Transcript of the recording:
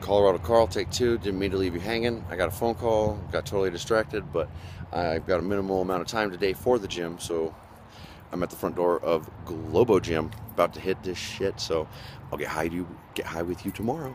Colorado Carl, take two. Didn't mean to leave you hanging. I got a phone call, got totally distracted, but I've got a minimal amount of time today for the gym, so I'm at the front door of Globo Gym, about to hit this shit. So I'll get high to you, get high with you tomorrow.